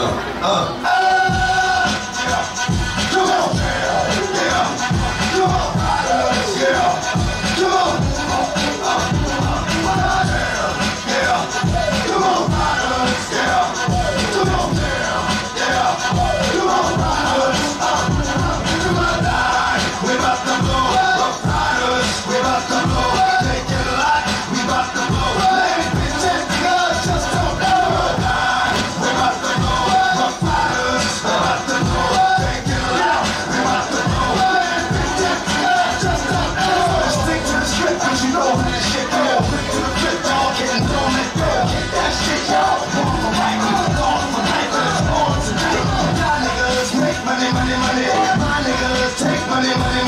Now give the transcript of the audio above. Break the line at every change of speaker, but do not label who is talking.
어. 어. money, money.